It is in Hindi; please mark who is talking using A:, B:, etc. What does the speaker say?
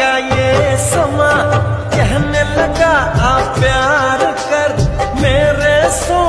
A: लगा ये समा कहने लगा आप प्यार कर मेरे सो